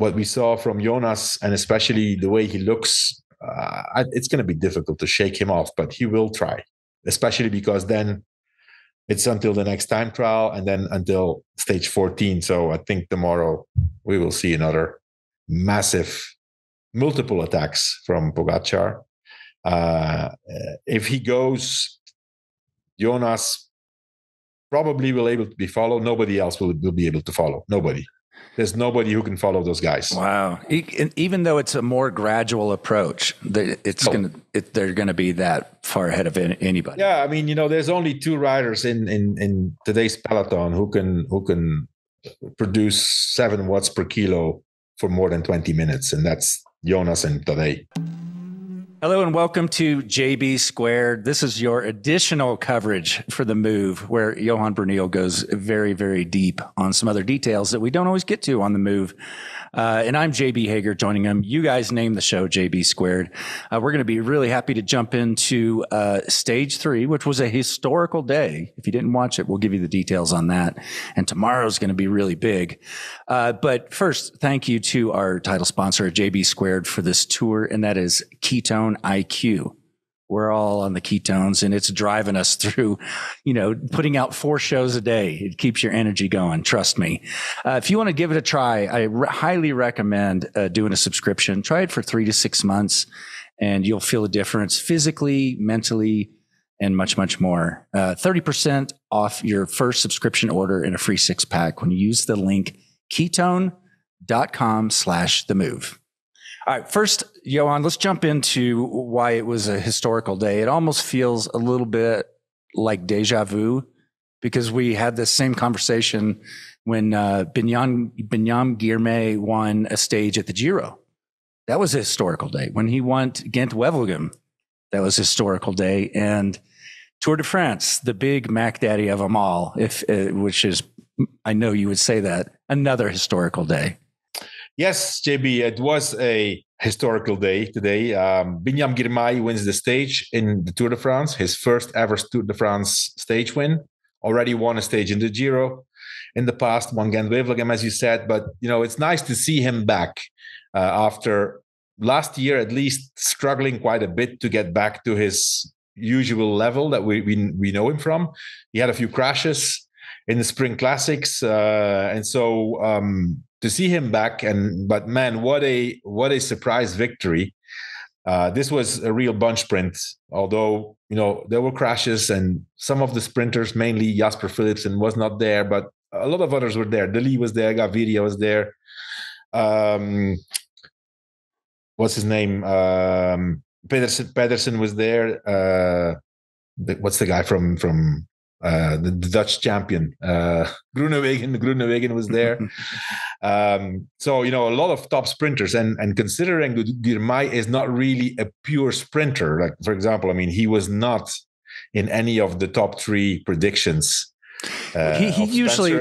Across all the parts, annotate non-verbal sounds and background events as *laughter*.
what we saw from Jonas, and especially the way he looks, uh, it's going to be difficult to shake him off, but he will try, especially because then it's until the next time trial and then until stage 14. So I think tomorrow we will see another massive, multiple attacks from Pogacar. Uh, if he goes, Jonas probably will able to be followed. Nobody else will, will be able to follow. Nobody. There's nobody who can follow those guys. Wow! Even though it's a more gradual approach, it's oh. gonna it, they're going to be that far ahead of anybody. Yeah, I mean, you know, there's only two riders in in in today's peloton who can who can produce seven watts per kilo for more than 20 minutes, and that's Jonas and Tadej. Hello and welcome to JB Squared. This is your additional coverage for the move, where Johan Bruyneel goes very, very deep on some other details that we don't always get to on the move. Uh, and I'm JB Hager joining him. You guys named the show JB Squared. Uh, we're going to be really happy to jump into uh, stage three, which was a historical day. If you didn't watch it, we'll give you the details on that. And tomorrow's going to be really big. Uh, but first, thank you to our title sponsor, JB Squared, for this tour, and that is Ketone IQ we're all on the ketones and it's driving us *laughs* through, you know, putting out four shows a day. It keeps your energy going. Trust me. Uh, if you want to give it a try, I re- highly recommend uh, doing a subscription. Try it for three to six months and you'll feel a difference physically, mentally, and much, much more. Uh, 30% off your first subscription order in a free six pack when you use the link ketone.com slash the move. All right, first, Johan, let's jump into why it was a historical day. It almost feels a little bit like deja vu because we had this same conversation when uh, Biniam, Biniam Girmay won a stage at the Giro. That was a historical day. When he won Gent Wevelgem, that was a historical day. And Tour de France, the big Mac Daddy of them all, if uh, which is, I know you would say that, another historical day. Yes, JB, it was a historical day today. Um, Biniam Girmay wins the stage in the Tour de France, his first ever Tour de France stage win. Already won a stage in the Giro in the past, won Gent Wevelgem, as you said. But you know, it's nice to see him back uh, after last year, at least struggling quite a bit to get back to his usual level that we we, we know him from. He had a few crashes in the Spring Classics, uh, and so um, to see him back and but man what a what a surprise victory. Uh, this was a real bunch sprint although you know there were crashes and some of the sprinters mainly jasper philipsen was not there but a lot of others were there. De Lie was there gaviria was there. Um, what's his name? Um, pedersen, pedersen was there. Uh, the, what's the guy from from uh, the, the, Dutch champion. Uh, *laughs* Groenewegen, Groenewegen was there. *laughs* um, so you know a lot of top sprinters, and and considering Girmay is not really a pure sprinter. Like for example, I mean he was not in any of the top three predictions. Uh, he, he usually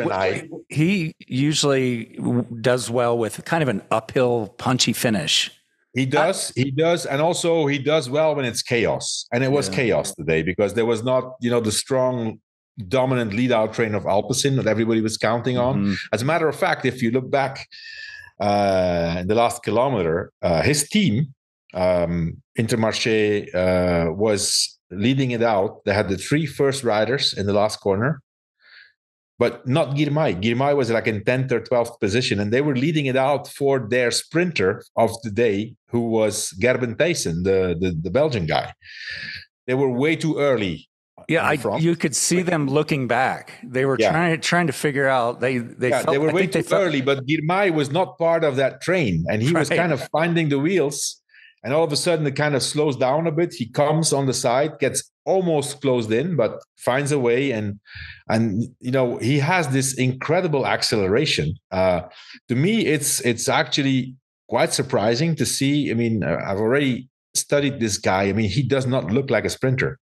he usually does well with kind of an uphill punchy finish. He does, he does, and also he does well when it's chaos. And it was yeah. chaos today because there was not, you know, the strong dominant lead out train of Alpecin that everybody was counting on. Mm-hmm. As a matter of fact, if you look back uh, in the last kilometer, uh, his team, um, Intermarché, uh, was leading it out. They had the three first riders in the last corner, but not Girmay. Girmay was like in 10th or 12th position, and they were leading it out for their sprinter of the day, who was Gerben Thijssen, the, the, the Belgian guy. They were way too early yeah, I, you could see them looking back. They were yeah. trying trying to figure out. They they yeah, felt, they were way too felt, early, but Girmay was not part of that train, and he right. was kind of finding the wheels. And all of a sudden, it kind of slows down a bit. He comes on the side, gets almost closed in, but finds a way. And and you know he has this incredible acceleration. Uh, to me, it's it's actually quite surprising to see. I mean, uh, I've already studied this guy. I mean, he does not look like a sprinter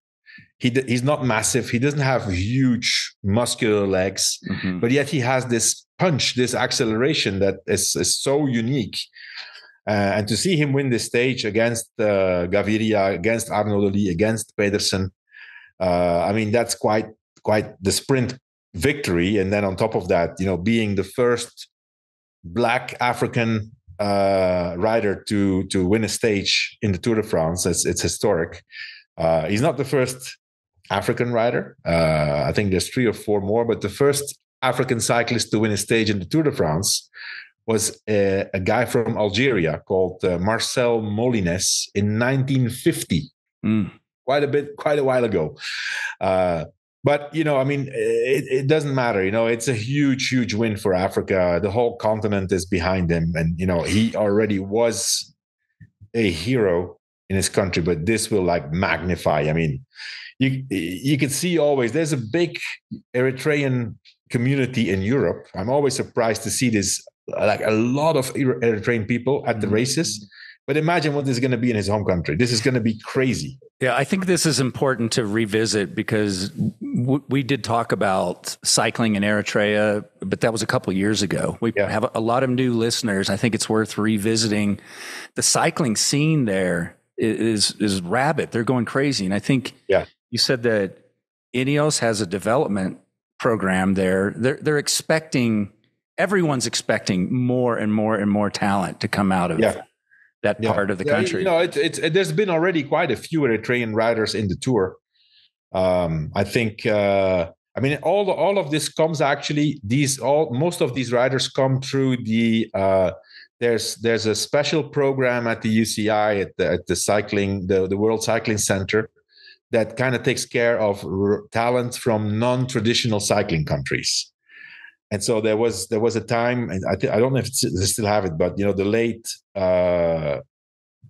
he he's not massive. He doesn't have huge muscular legs, mm-hmm. but yet he has this punch, this acceleration that is, is so unique. Uh, and to see him win this stage against uh, Gaviria, against Lie, against Pedersen, uh, I mean that's quite quite the sprint victory. And then on top of that, you know, being the first black African uh, rider to to win a stage in the Tour de France. It's, it's historic. Uh, he's not the first African rider. Uh, I think there's three or four more, but the first African cyclist to win a stage in the Tour de France was a, a guy from Algeria called uh, Marcel Molines in 1950. Mm. Quite a bit, quite a while ago. Uh, but you know, I mean, it, it, doesn't matter. You know, it's a huge, huge win for Africa. The whole continent is behind him, and you know, he already was a hero in his country. But this will like magnify. I mean, you you can see always there's a big Eritrean community in Europe. I'm always surprised to see this like a lot of Eritrean people at the mm-hmm. races. But imagine what this is going to be in his home country. This is going to be crazy. Yeah, I think this is important to revisit because w- we did talk about cycling in Eritrea, but that was a couple years ago. We yeah. have a lot of new listeners. I think it's worth revisiting. The cycling scene there is is rabid. They're going crazy, and I think yeah. you said that Ineos has a development program there. They're they're expecting everyone's expecting more and more and more talent to come out of yeah. that yeah. part of the yeah, country. You know, it's it's it, there's been already quite a few Eritrean riders in the tour. Um, I think. Uh, I mean, all all of this comes actually. These all most of these riders come through the. Uh, there's there's a special program at the UCI at the, at the cycling the the World Cycling Center that kind of takes care of r- talent from non-traditional cycling countries. And so there was there was a time and I, th- I don't know if they still have it but you know the late uh,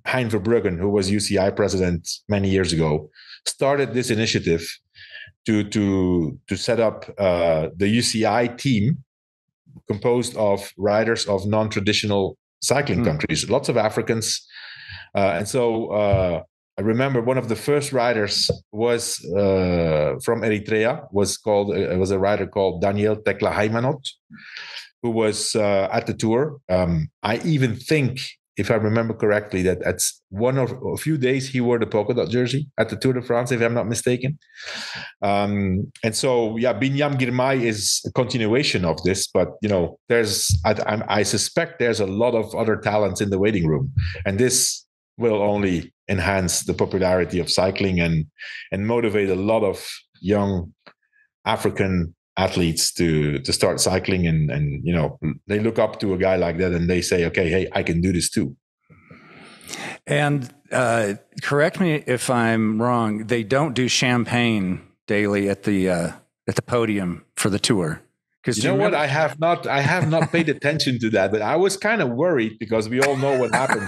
Hein Verbruggen who was UCI president many years ago started this initiative to to to set up uh, the UCI team composed of riders of non-traditional cycling mm. countries lots of Africans uh, and so uh, I remember one of the first riders was uh, from Eritrea. was called uh, was a rider called Daniel Teklehaimanot, who was uh, at the tour. Um, I even think, if I remember correctly, that at one of a few days he wore the polka dot jersey at the Tour de France, if I'm not mistaken. Um, and so, yeah, Biniam Girmay is a continuation of this, but you know, there's I, I suspect there's a lot of other talents in the waiting room, and this will only enhance the popularity of cycling and and motivate a lot of young African athletes to to start cycling and and you know they look up to a guy like that and they say okay hey I can do this too. And uh, correct me if I'm wrong. They don't do champagne daily at the uh, at the podium for the tour. Because you know what, I have not, I have not paid *laughs* attention to that, but I was kind of worried because we all know what happened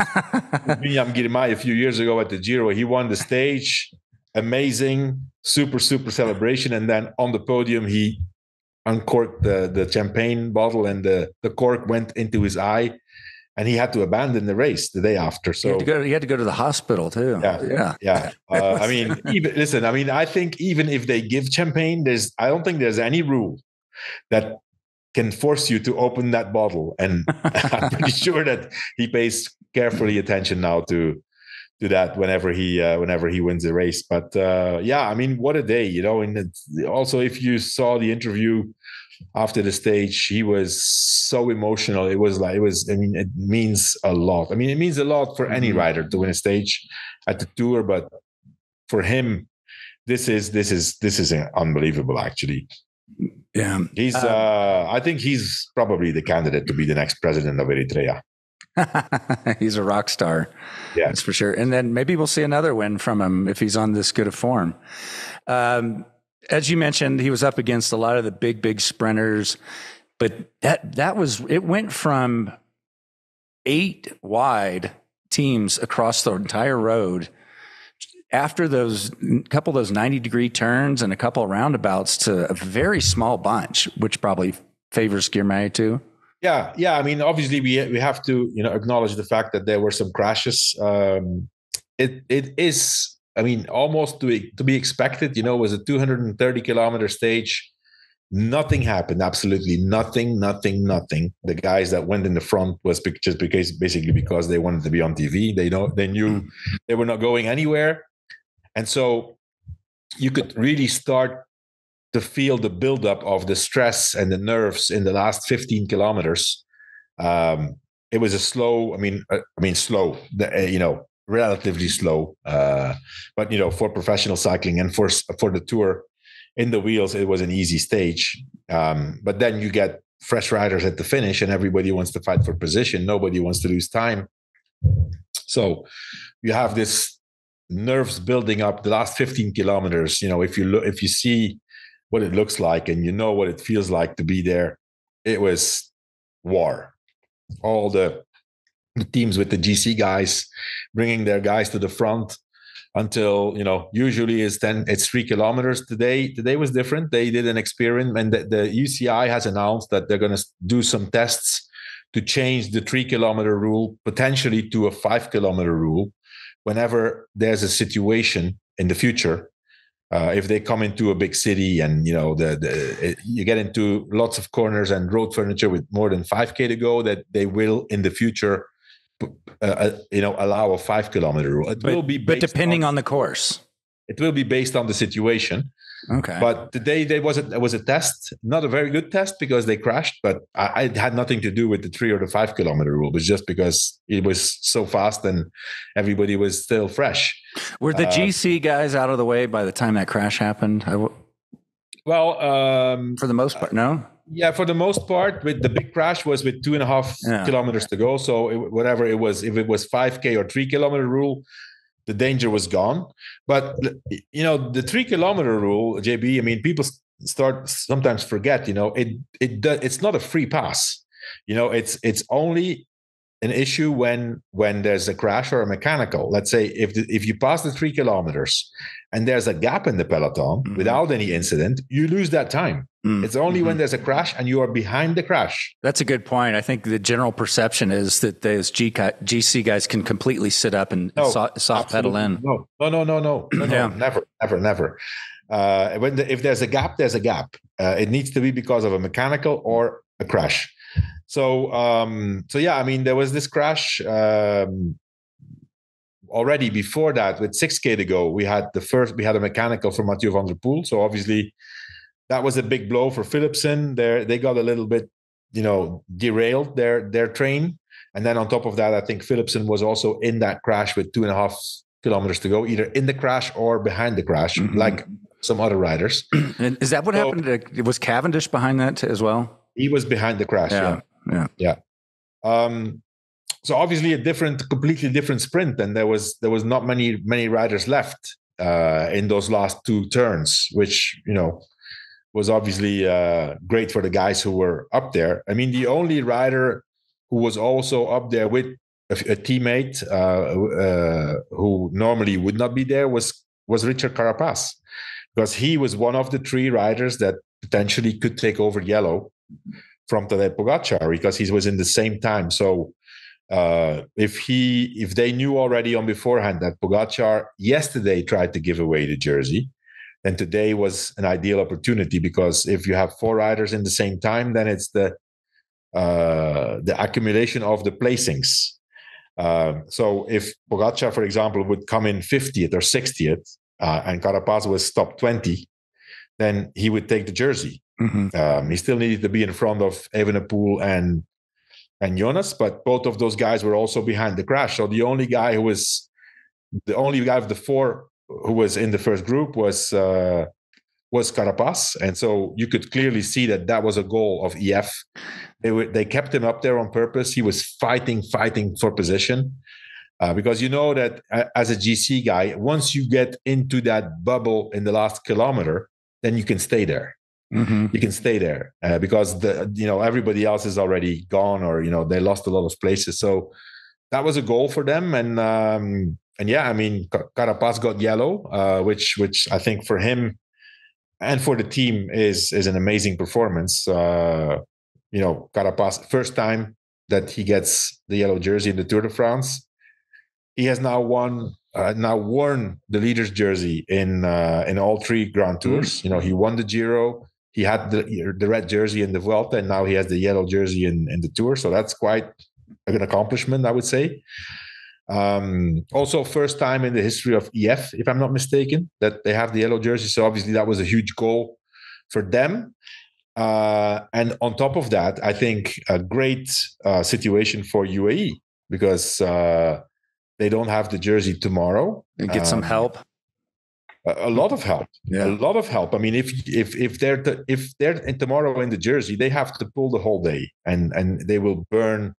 with *laughs* Biniam Girmay a few years ago at the Giro. He won the stage, amazing, super super celebration, and then on the podium he uncorked the the champagne bottle, and the the cork went into his eye, and he had to abandon the race the day after. So he had to go, had to, go to the hospital too. Yeah, yeah, yeah. Uh, I mean, *laughs* even listen. I mean, I think even if they give champagne, there's I don't think there's any rule that can force you to open that bottle. And *laughs* I'm pretty sure that he pays carefully attention now to to that whenever he uh, whenever he wins a race. But uh, yeah, I mean, what a day, you know. And also, if you saw the interview after the stage, he was so emotional. It was like it was. I mean, it means a lot. I mean, it means a lot for any mm-hmm. rider to win a stage at the tour, but for him, this is this is this is unbelievable. Actually, yeah, he's. Um, uh, I think he's probably the candidate to be the next president of Eritrea. *laughs* he's a rock star. Yeah, that's for sure. And then maybe we'll see another win from him if he's on this good of form. Um, as you mentioned, he was up against a lot of the big, big sprinters, but that that was it went from eight wide teams across the entire road after those couple of those 90 degree turns and a couple of roundabouts to a very small bunch, which probably favors Girmay too. Yeah, yeah. I mean, obviously, we we have to you know acknowledge the fact that there were some crashes. Um, it it is, I mean, almost to be, to be expected. You know, it was a 230 kilometer stage. Nothing happened. Absolutely nothing. Nothing. Nothing. The guys that went in the front was just because basically because they wanted to be on TV. They know they knew they were not going anywhere and so you could really start to feel the buildup of the stress and the nerves in the last 15 kilometers. Um, it was a slow. I mean, uh, I mean slow. The, uh, you know, relatively slow. Uh, but you know, for professional cycling and for for the tour, in the wheels, it was an easy stage. Um, but then you get fresh riders at the finish, and everybody wants to fight for position. Nobody wants to lose time. So you have this nerves building up the last 15 kilometers. You know, if you look, if you see what it looks like and you know what it feels like to be there, it was war. All the, the teams with the GC guys bringing their guys to the front until you know usually it's 10 it's three kilometers. Today today was different. They did an experiment and the, the uci has announced that they're going to do some tests to change the three kilometer rule potentially to a five kilometer rule whenever there's a situation in the future uh, if they come into a big city and you know the, the it, you get into lots of corners and road furniture with more than 5k to go that they will in the future uh, uh, you know allow a five kilometer rule it but, will be but depending on, on the course it will be based on the situation Okay. But today there was a there was a test, not a very good test because they crashed, but I, it had nothing to do with the three or the five kilometer rule. It was just because it was so fast and everybody was still fresh. Were the uh, GC guys out of the way by the time that crash happened? W- well, um, for the most part, no. Yeah, for the most part, with the big crash was with two and a half yeah. kilometers to go. So it, whatever it was, if it was five k or three kilometer rule, the danger was gone. But you know, the three kilometer rule, JB. I mean, people start sometimes forget. You know, it it it's not a free pass. You know, it's it's only an issue when when there's a crash or a mechanical. Let's say if the, if you pass the three kilometers and there's a gap in the peloton mm-hmm. without any incident, you lose that time. Mm-hmm. It's only when mm-hmm. there's a crash and you are behind the crash. That's a good point. I think the general perception is that those G- GC guys can completely sit up and no, soft, soft pedal in. No, no, no, no, no, no, yeah. no never, never, never. Uh, when the, if there's a gap, there's a gap. Uh, it needs to be because of a mechanical or a crash. So, um, so yeah, I mean, there was this crash. Um, already before that with 6k to go. We had the first we had a mechanical for Mathieu van der Poel. So obviously that was a big blow for Philipsen. They they got a little bit you know derailed their their train. And then on top of that I think Philipsen was also in that crash with two and a half kilometers to go either in the crash or behind the crash mm-hmm. like some other riders. *clears throat* And is that what so, happened was Cavendish behind that as well? He was behind the crash yeah. yeah yeah, yeah. um so obviously a different completely different sprint and there was there was not many many riders left uh, in those last two turns which you know was obviously uh, great for the guys who were up there. I mean the only rider who was also up there with a, a teammate uh, uh who normally would not be there was was richard carapaz because he was one of the three riders that potentially could take over yellow from Tadej Pogacar because he was in the same time so uh, if he if they knew already on beforehand that Pogacar yesterday tried to give away the jersey, then today was an ideal opportunity because if you have four riders in the same time, then it's the uh, the accumulation of the placings. Uh, so if Pogacar, for example, would come in 50th or 60th, uh, and Carapaz was top 20, then he would take the jersey. Mm-hmm. Um, he still needed to be in front of Evenepoel and and Jonas, but both of those guys were also behind the crash. So the only guy who was the only guy of the four who was in the first group was uh, was Carapaz, and so you could clearly see that that was a goal of EF. They were, they kept him up there on purpose. He was fighting, fighting for position. Uh, because you know that uh, as a GC guy, once you get into that bubble in the last kilometer, then you can stay there mm-hmm. you can stay there uh, because the you know everybody else is already gone or you know they lost a lot of places. So that was a goal for them, and um, and yeah, I mean Carapaz got yellow, uh, which which I think for him and for the team is is an amazing performance. Uh, you know, Carapaz first time that he gets the yellow jersey in the Tour de France. He has now won uh, now worn the leader's jersey in uh, in all three Grand. Tours. Mm. You know, he won the Giro, he had the the red jersey in the Vuelta, and now he has the yellow jersey in, in the Tour. So that's quite an accomplishment, I would say. Um, also, first time in the history of EF, if I'm not mistaken, that they have the yellow jersey. So obviously, that was a huge goal for them. Uh, and on top of that, I think a great uh, situation for UAE because uh, they don't have the jersey tomorrow. And get um, some help. A, lot of help. Yeah. A lot of help. I mean, if if if they're to, if they're in tomorrow in the jersey, they have to pull the whole day, and and they will burn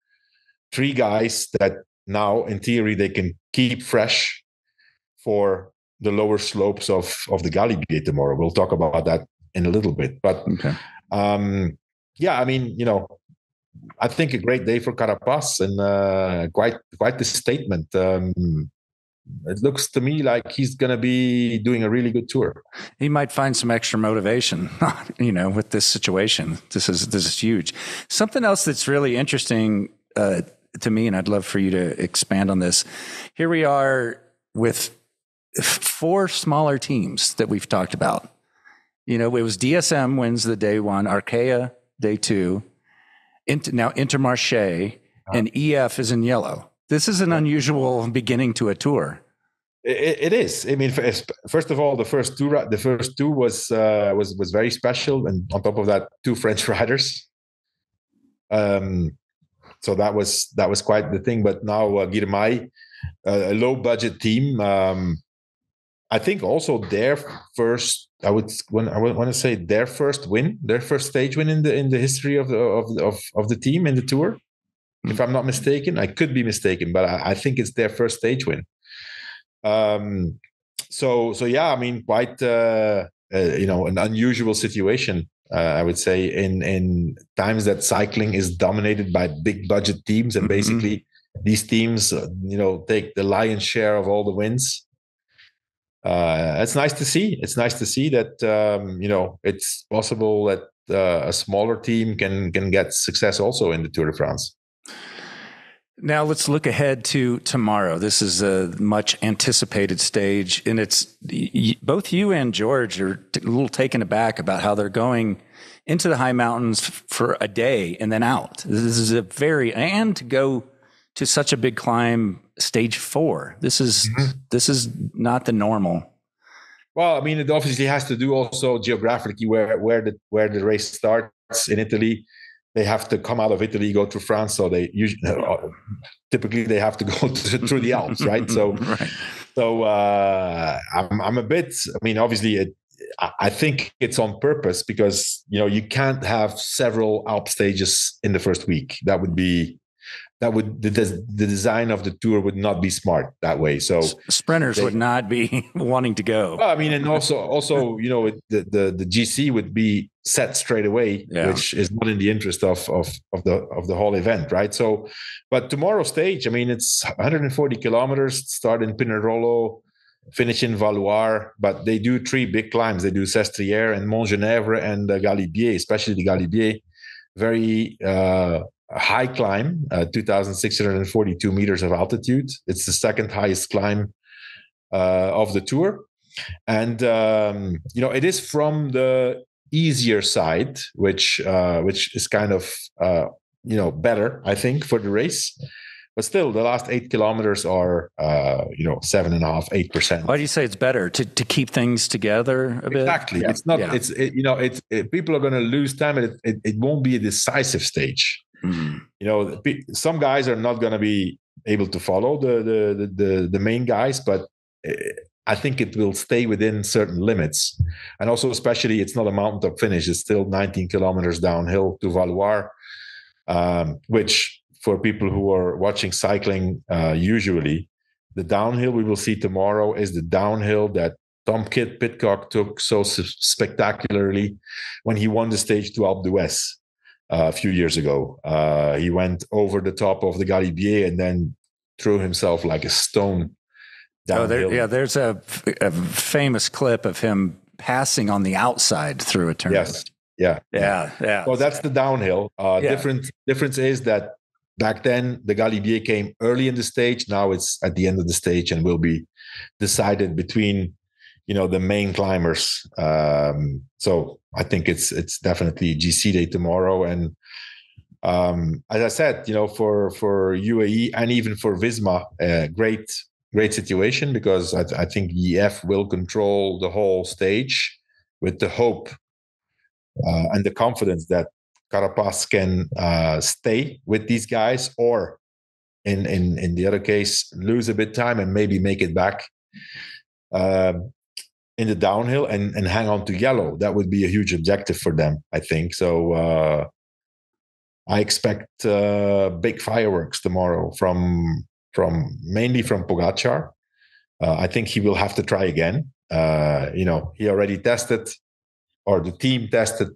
three guys that now, in theory, they can keep fresh for the lower slopes of of the Galibier tomorrow. We'll talk about that in a little bit, but. Okay um, yeah, I mean, you know, I think a great day for Carapaz and uh, quite quite the statement. Um, it looks to me like he's going to be doing a really good tour. He might find some extra motivation, *laughs* you know, with this situation. This is this is huge. Something else that's really interesting uh, to me, and I'd love for you to expand on this. Here we are with four smaller teams that we've talked about you know, it was DSM wins the day one, Arkea day two, Inter, now Intermarché, uh-huh. and EF is in yellow. This is an unusual beginning to a tour. It, it is. I mean, first of all, the first two, the first two was uh, was was very special, and on top of that, two French *laughs* riders. Um, so that was that was quite the thing. But now uh, Girmay, uh, a low budget team. Um, I think also their first I would when I want to say their first win, their first stage win in the in the history of the of of, of the team in the tour. Mm. If I'm not mistaken, I could be mistaken, but I, I think it's their first stage win. Um, so so yeah, I mean, quite uh, uh, you know an unusual situation. Uh, I would say in in times that cycling is dominated by big budget teams, and mm-hmm. basically these teams, uh, you know, take the lion's share of all the wins uh, it's nice to see. It's nice to see that um, you know it's possible that uh, a smaller team can can get success also in the Tour de France. Now let's look ahead to tomorrow. This is a much anticipated stage, and it's both you and George are a little taken aback about how they're going into the high mountains for a day and then out. This is a very and to go to such a big climb stage four. This is mm-hmm. this is not the normal. Well, I mean, it obviously has to do also geographically where where the where the race starts in Italy. They have to come out of Italy, go to France. So they usually uh, typically they have to go *laughs* to, through the Alps, right? So, *laughs* right. so uh, I'm I'm a bit. I mean, obviously, it, I think it's on purpose because you know you can't have several Alp stages in the first week. That would be that would the, the design of the tour would not be smart that way. So sprinters they, would not be *laughs* wanting to go. Well, I mean, and also also you know the the the GC would be set straight away, yeah. which is not in the interest of of of the of the whole event, right? So, but tomorrow stage, I mean, it's 140 kilometers. Start in Pinerolo, finish in Valloire, but they do three big climbs. They do Sestriere and Montgenèvre and the Galibier, especially the Galibier. Very uh, high climb, uh, 2,642 meters of altitude. It's the second highest climb uh, of the tour. And, um, you know, it is from the easier side, which, uh, which is kind of, uh, you know, better, I think, for the race. But still, the last eight kilometers are, uh, you know, seven and a half, eight percent. Why do you say it's better to, to keep things together a bit? Exactly. Yeah. It's not. Yeah. It's it, you know, it's it, people are going to lose time. It, it it won't be a decisive stage. Mm-hmm. You know, some guys are not going to be able to follow the, the the the main guys, but eh, I think it will stay within certain limits. And also, especially, it's not a mountaintop finish; it's still 19 kilometers downhill to Valloire, um, which for people who are watching cycling, uh, usually the downhill we will see tomorrow is the downhill that Tom Kitt Pidcock took so spectacularly when he won the stage to Alpe d'Huez a few years ago. Uh, he went over the top of the Galibier and then threw himself like a stone. Oh, there, yeah. There's a, a, famous clip of him passing on the outside through a turn. Yes. Yeah. Yeah. Yeah. So that's the downhill. Uh, yeah. Different difference is that back then the Galibier came early in the stage. Now it's at the end of the stage and will be decided between you know the main climbers. Um, so I think it's it's definitely GC day tomorrow, and um, as I said, you know for for UAE and even for Visma, uh, great great situation because I, I think EF will control the whole stage with the hope uh, and the confidence that Carapaz can uh, stay with these guys, or in in in the other case, lose a bit time and maybe make it back um, in the downhill and and hang on to yellow. That would be a huge objective for them, I think. So uh, I expect uh, big fireworks tomorrow from from mainly from Pogacar. Uh, I think he will have to try again. Uh, you know, he already tested, or the team tested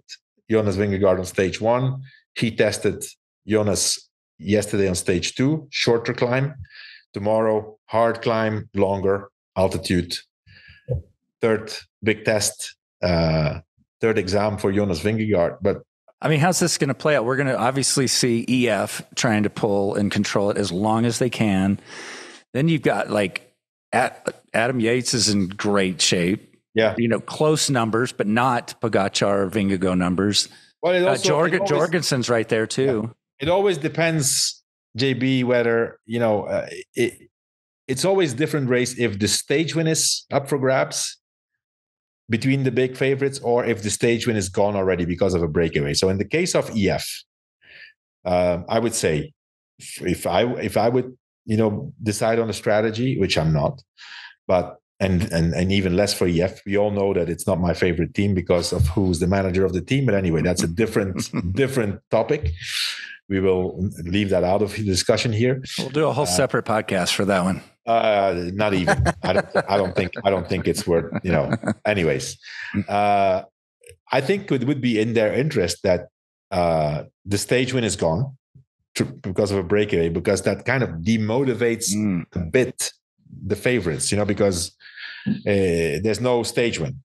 Jonas Vingegaard on stage one. He tested Jonas yesterday on stage two, shorter climb. Tomorrow, hard climb, longer altitude. Third big test, uh, third exam for Jonas Vingegaard. But I mean, how's this going to play out? We're going to obviously see EF trying to pull and control it as long as they can. Then you've got like Adam Yates is in great shape. Yeah. You know, close numbers, but not Pogacar or Vingegaard numbers. Well, it uh, also, uh, Jorgen, always, Jorgenson's right there too. Yeah. It always depends, JB, whether, you know, uh, it, it's always different race if the stage win is up for grabs between the big favorites or if the stage win is gone already because of a breakaway. So in the case of EF, um, I would say if I if I would you know decide on a strategy, which I'm not, but and and and even less for EF. We all know that it's not my favorite team because of who's the manager of the team. But anyway, that's a different *laughs* different topic. We will leave that out of the discussion here. We'll do a whole uh, separate podcast for that one. Uh, not even. I don't. *laughs* I don't think. I don't think it's worth. You know. Anyways, uh, I think it would be in their interest that uh, the stage win is gone because of a breakaway, because that kind of demotivates mm. a bit the favorites, you know, because uh, there's no stage win.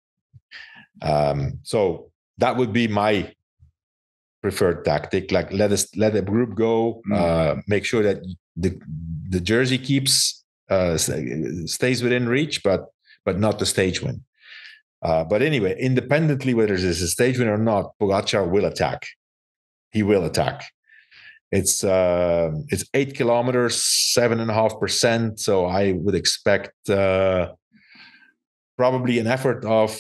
Um, so that would be my preferred tactic. Like let us let the group go, mm. uh, make sure that the the jersey keeps uh, stays within reach, but but not the stage win. Uh, but anyway, independently whether there's a stage win or not, Pogacar will attack. He will attack. It's uh, it's eight kilometers, seven and a half percent. So I would expect uh, probably an effort of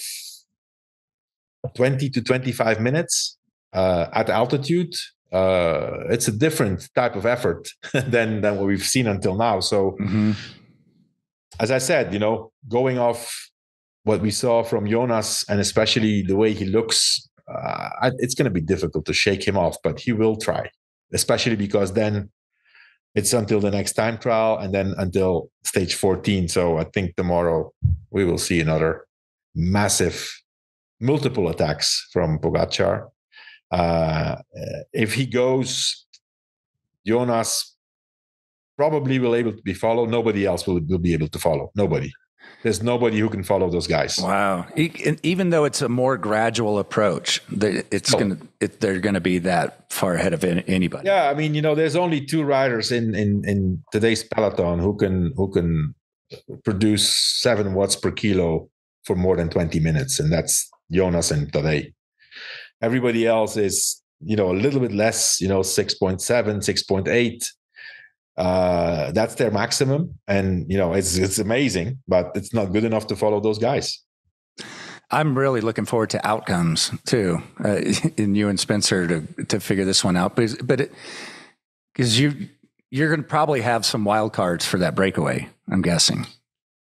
twenty to twenty-five minutes uh, at altitude. Uh, it's a different type of effort *laughs* than than what we've seen until now. So, mm-hmm. As I said, you know, going off what we saw from Jonas and especially the way he looks, uh, it's going to be difficult to shake him off, but he will try especially because then it's until the next time trial and then until stage 14. So I think tomorrow we will see another massive multiple attacks from Pogacar. Uh, if he goes, Jonas probably will able to be followed. Nobody else will, will be able to follow. Nobody. There's nobody who can follow those guys. Wow! Even though it's a more gradual approach, it's oh. gonna it, they're going to be that far ahead of anybody. Yeah, I mean, you know, there's only two riders in in in today's peloton who can who can produce seven watts per kilo for more than 20 minutes, and that's Jonas and Tadej. Everybody else is, you know, a little bit less, you know, 6.7, 6.8 uh, that's their maximum, and you know it's it's amazing, but it's not good enough to follow those guys. I'm really looking forward to outcomes too, uh, *laughs* in you and Spencer to to figure this one out. But but because you you're going to probably have some wild cards for that breakaway. I'm guessing.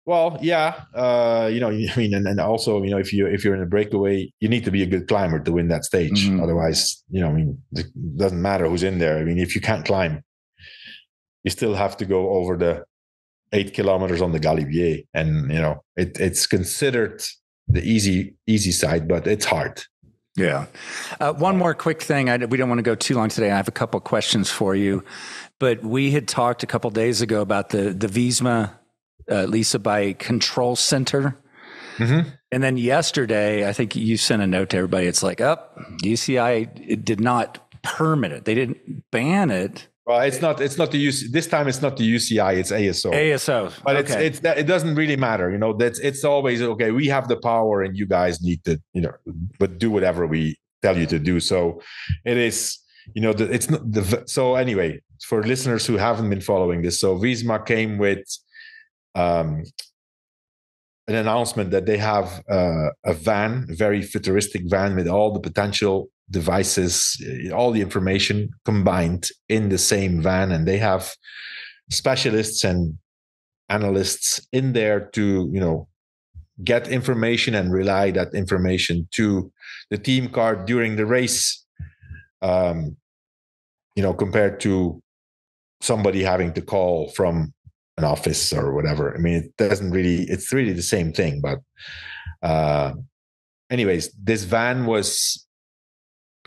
Well, yeah, uh, you know, I mean, and, and also, you know, if you if you're in a breakaway, you need to be a good climber to win that stage. Mm-hmm. Otherwise, you know, I mean, it doesn't matter who's in there. I mean, if you can't climb, you still have to go over the eight kilometers on the Galibier, and you know it, it's considered the easy easy side, but it's hard. Yeah. Uh, one more quick thing. I, we don't want to go too long today. I have a couple questions for you, but we had talked a couple days ago about the the Visma uh, Lease a Bike Control Center. Mm-hmm. And then yesterday, I think you sent a note to everybody. It's like, up, oh, UCI did not permit it. They didn't ban it, well, it's not. It's not the UC. This time, it's not the UCI. It's ASO. ASO. But okay. it's it's it doesn't really matter. You know, that's it's always okay. We have the power, and you guys need to, you know, but do whatever we tell you to do. So, it is. You know, the, it's not the. So anyway, for listeners who haven't been following this, so Visma came with um, an announcement that they have uh, a van, a very futuristic van with all the potential devices, uh, all the information combined in the same van, and they have specialists and analysts in there to you know get information and relay that information to the team car during the race um, you know compared to somebody having to call from an office or whatever. I mean, it doesn't really, it's really the same thing. But, uh, anyways, this van was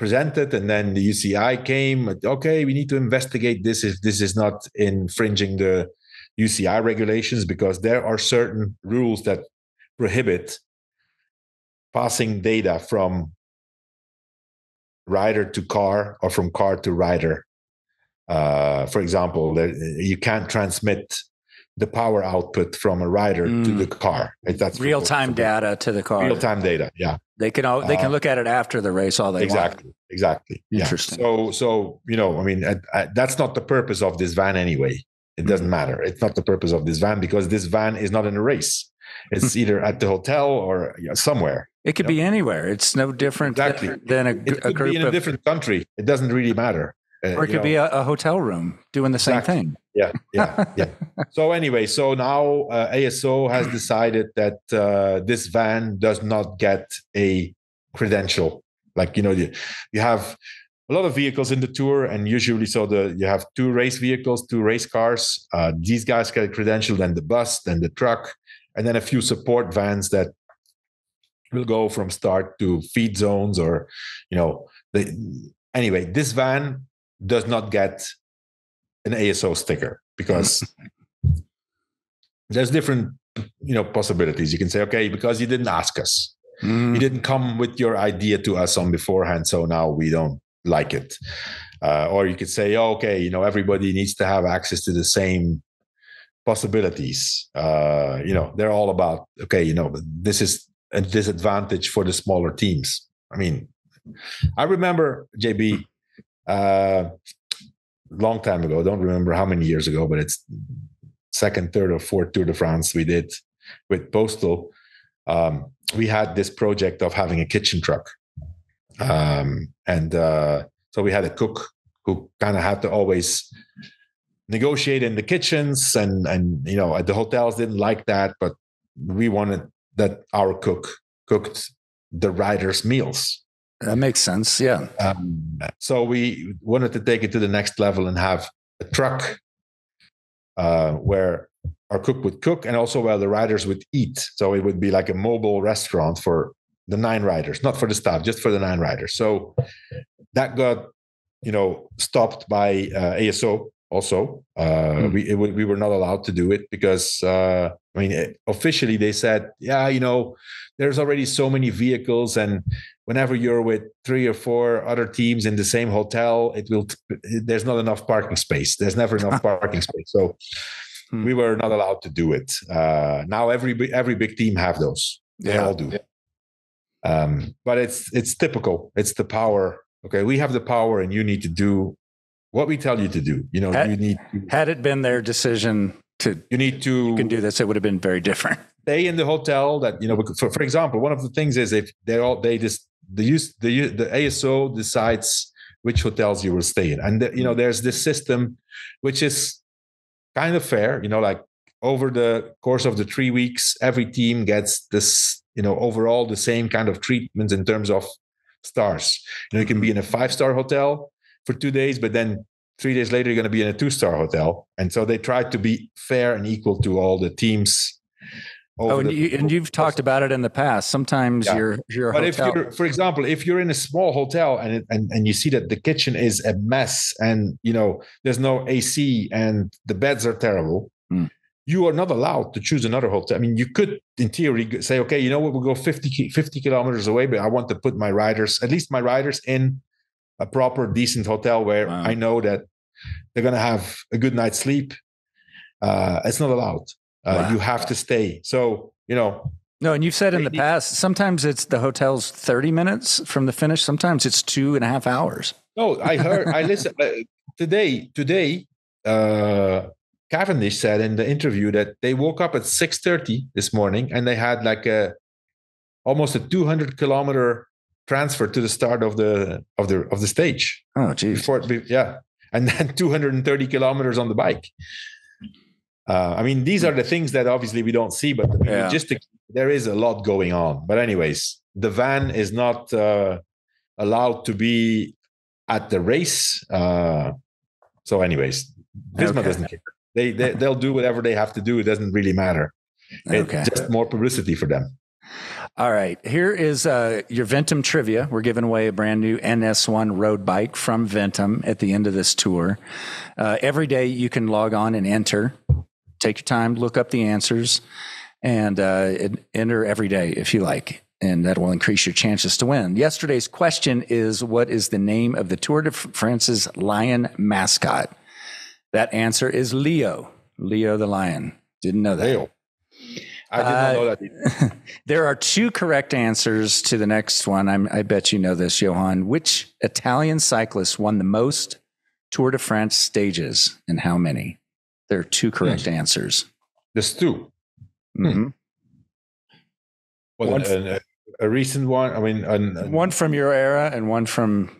presented and then the UCI came. Okay, we need to investigate this if this is not infringing the UCI regulations because there are certain rules that prohibit passing data from rider to car or from car to rider. Uh, for example, you can't transmit the power output from a rider mm. to the car. That's real time data to the car. Real time data. Yeah. They can all, they can uh, look at it after the race all they exactly, want. Exactly. Interesting. Yeah. So so you know I mean that's not the purpose of this van anyway. It doesn't mm matter. It's not the purpose of this van because this van is not in a race. It's either at the hotel or you know, somewhere. It could be know? anywhere. It's no different exactly. than, a, it a group in a different country. It doesn't really matter. Uh, or it could know. be a, a, hotel room doing the same thing. Yeah, yeah, yeah. *laughs* so anyway, so now uh, ASO has decided that uh, this van does not get a credential. Like you know, you, you have a lot of vehicles in the tour, and usually, so the you have two race vehicles, two race cars. Uh, these guys get a credential, then the bus, then the truck, and then a few support vans that will go from start to feed zones or you know the anyway this van does not get an ASO sticker because *laughs* there's different you know possibilities. You can say, okay, because you didn't ask us, mm. you didn't come with your idea to us on beforehand, so now we don't like it. Uh, or you could say, oh, okay, you know, everybody needs to have access to the same possibilities. Uh, you know, they're all about okay, you know, this is a disadvantage for the smaller teams. I mean, I remember JB uh, long time ago. I don't remember how many years ago, but it's second, third, or fourth Tour de France we did with Postal. Um, we had this project of having a kitchen truck, um, and uh, so we had a cook who kind of had to always negotiate in the kitchens, and and you know at the hotels didn't like that, but we wanted that our cook cooked the riders' meals. That makes sense. Yeah. Um, so we wanted to take it to the next level and have a truck uh, where our cook would cook and also where the riders would eat. So it would be like a mobile restaurant for the nine riders, not for the staff, just for the nine riders. So that got, you know, stopped by uh, ASO also. Uh, mm. we, it, we were not allowed to do it because, uh, I mean, officially they said, yeah, you know, there's already so many vehicles and whenever you're with three or four other teams in the same hotel it will there's not enough parking space there's never enough *laughs* parking space so hmm. we were not allowed to do it uh, now every every big team have those they yeah. all do um, but it's it's typical it's the power okay we have the power and you need to do what we tell you to do you know had, you need to, had it been their decision to you need to you can do this it would have been very different *laughs* stay in the hotel that you know for, for example one of the things is if they all they just the use the the ASO decides which hotels you will stay in, and the, you know there's this system which is kind of fair. You know, like over the course of the three weeks, every team gets this you know overall the same kind of treatment in terms of stars. You know, you can be in a five star hotel for two days, but then three days later you're going to be in a two star hotel, and so they try to be fair and equal to all the teams Oh, and, you, and you've talked about it in the past. Sometimes yeah. you're you're. But hotel. if you're, for example, if you're in a small hotel and it, and and you see that the kitchen is a mess and you know there's no AC and the beds are terrible, mm. you are not allowed to choose another hotel. I mean, you could, in theory, say, okay, you know what, we'll go 50, 50 kilometers away, but I want to put my riders, at least my riders, in a proper, decent hotel where wow. I know that they're going to have a good night's sleep. Uh, it's not allowed. Uh, wow. You have to stay. So, you know. No, and you've said in the past, sometimes it's the hotel's 30 minutes from the finish. Sometimes it's two and a half hours. No, I heard, I listened uh, today, today, uh, Cavendish said in the interview that they woke up at 6:30 this morning and they had like a almost a 200 kilometer transfer to the start of the of the of the stage. Oh, geez. Before, yeah, and then *laughs* 230 kilometers on the bike. Uh, I mean, these are the things that obviously we don't see, but yeah. there is a lot going on. But anyways, the van is not uh, allowed to be at the race. Uh, so, anyways, Visma okay. doesn't care. They, they *laughs* they'll do whatever they have to do. It doesn't really matter. Okay. It's just more publicity for them. All right. Here is uh, your Ventum trivia. We're giving away a brand new NS1 road bike from Ventum at the end of this tour. Uh, every day you can log on and enter. Take your time, look up the answers, and uh, enter every day if you like. And that will increase your chances to win. Yesterday's question is What is the name of the Tour de France's lion mascot? That answer is Leo. Leo the lion. Didn't know that. Leo. I did not know that. Uh, *laughs* there are two correct answers to the next one. I'm, i bet you know this, Johan. Which Italian cyclist won the most Tour de France stages and how many? There are two correct mm. answers. There's 2 mm-hmm. Well, a, a, recent one. I mean, an, one from your era and one from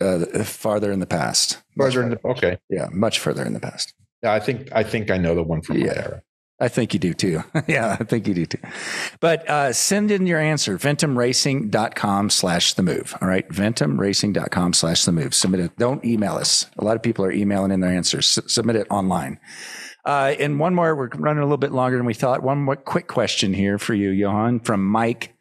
uh, farther in the past. Farther in the okay, yeah, much further in the past. Yeah, I think I think I know the one from yeah. my era. I think you do too. *laughs* yeah, I think you do too. But uh, send in your answer, ventumracing.com slash the move. All right, ventumracing.com slash the move. Submit it. Don't email us. A lot of people are emailing in their answers. S- submit it online. Uh, and one more, we're running a little bit longer than we thought. One more quick question here for you, Johan, from Mike.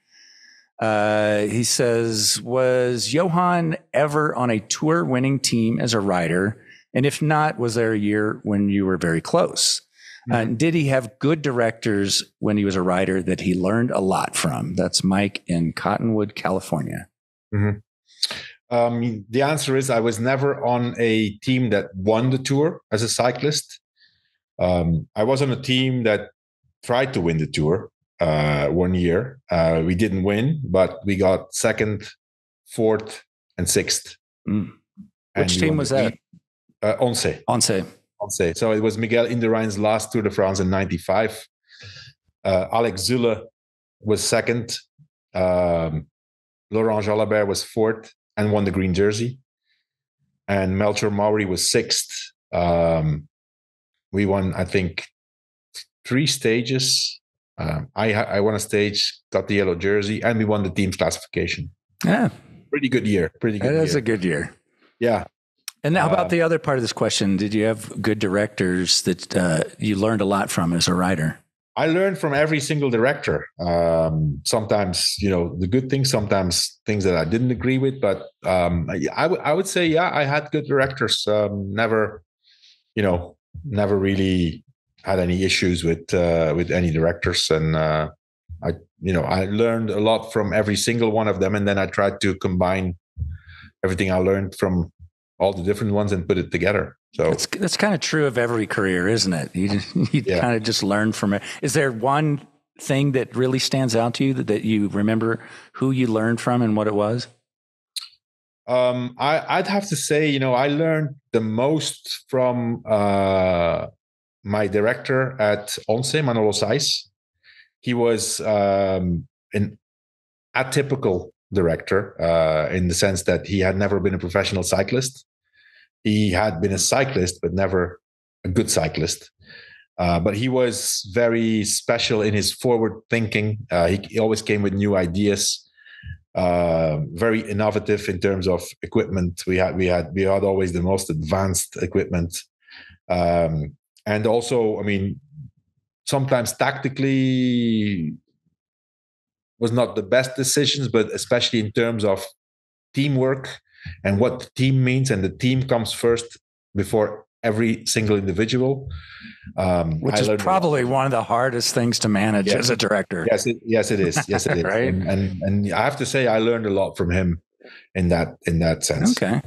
Uh, he says, Was Johan ever on a tour winning team as a rider? And if not, was there a year when you were very close? Uh, mm-hmm. did he have good directors when he was a rider that he learned a lot from? That's Mike in Cottonwood, California. Mm-hmm. Um, the answer is I was never on a team that won the tour as a cyclist. Um, I was on a team that tried to win the tour uh, one year. Uh, we didn't win, but we got second, fourth, and sixth. Mm. Which and team was that? Uh, Once. Once. Say. So it was Miguel Indurain's last Tour de France in '95. Uh, Alex Zülle was second. Um, Laurent Jalabert was fourth and won the green jersey. And Melcior Mauri was sixth. Um, we won, I think, three stages. Um, I I won a stage, got the yellow jersey, and we won the team's classification. Yeah, pretty good year. Pretty good. That is a good year. Yeah, and how about uh, the other part of this question? Did you have good directors that uh, you learned a lot from as a rider? I learned from every single director. Um, sometimes, you know, the good things, sometimes things that I didn't agree with. But um, I, w- I would say, yeah, I had good directors. Um, never, you know, never really had any issues with uh, with any directors, and uh, I, you know, I learned a lot from every single one of them, and then I tried to combine everything I learned from all the different ones and put it together. So that's, that's kind of true of every career, isn't it? You, *laughs* you yeah. kind of just learn from it. Is there one thing that really stands out to you that, that you remember who you learned from and what it was? Um, I, would have to say, you know, I learned the most from uh, my director at Once, Manolo Saiz. He was um, an atypical director uh, in the sense that he had never been a professional cyclist. He had been a cyclist, but never a good cyclist. Uh, but he was very special in his forward thinking. Uh, he, he, always came with new ideas. Uh, very innovative in terms of equipment. We had we had we had always the most advanced equipment, um, and also, I mean, sometimes tactically was not the best decisions, but especially in terms of teamwork and what the team means, and the team comes first before every single individual. Um, Which is probably one of the hardest things to manage yes. as a director. Yes, it, yes, it is. Yes, it *laughs* is. right, and, and and I have to say, I learned a lot from him in that in that sense. Okay.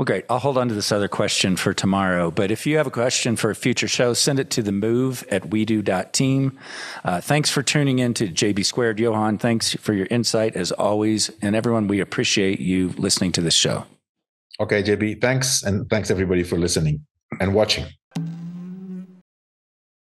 Well, great. I'll hold on to this other question for tomorrow. But if you have a question for a future show, send it to the move at wedu.team. Uh, thanks for tuning in to JB Squared. Johan, thanks for your insight as always. And everyone, we appreciate you listening to this show. Okay, JB, thanks. And thanks everybody for listening and watching.